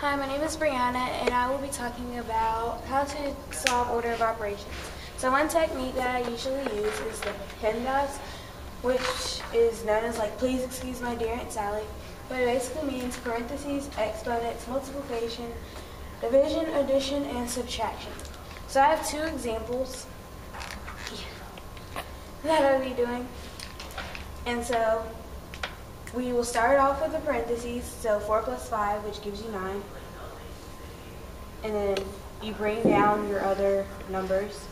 Hi, my name is Briana, and I will be talking about how to solve order of operations. So one technique that I usually use is the PEMDAS, which is known as like, please excuse my dear Aunt Sally, but it basically means parentheses, exponents, multiplication, division, addition, and subtraction. So I have two examples that I'll be doing. And so we will start off with the parentheses, so 4 plus 5, which gives you 9. And then you bring down your other numbers.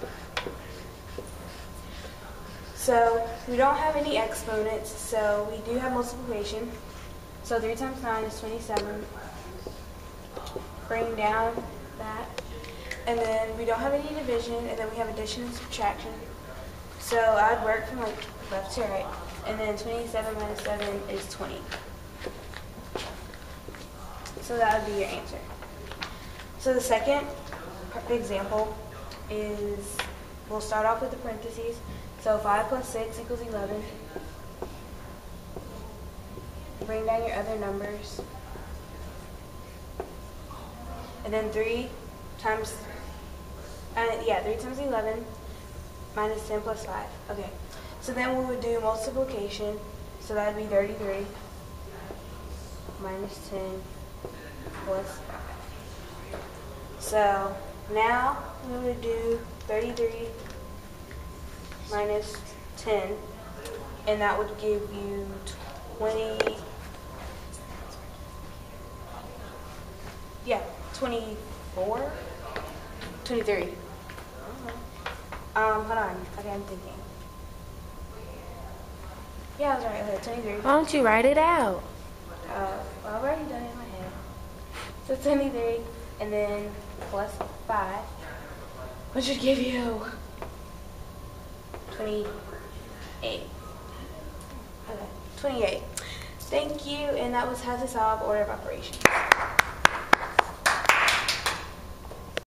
So we don't have any exponents, so we do have multiplication. So 3 times 9 is 27. Bring down that. And then we don't have any division, and then we have addition and subtraction. So I'd work from like left to right. And then 27 minus 7 is 20. So that would be your answer. So the second example is, we'll start off with the parentheses. So 5 plus 6 equals 11. Bring down your other numbers. And then 3 times, uh, yeah, 3 times 11 minus 10 plus 5. Okay. So then we would do multiplication. So that would be 33 minus 10 plus 5. So now we would do 33 minus 10, and that would give you 20, yeah, 24, 23. Um, hold on, okay, I'm thinking. Yeah, I was right, okay, 23. Why don't you write it out? Uh, well, I've already done it in my head. So 23, and then plus 5, which should give you 28. Okay, 28. Thank you, and that was how to solve order of operations.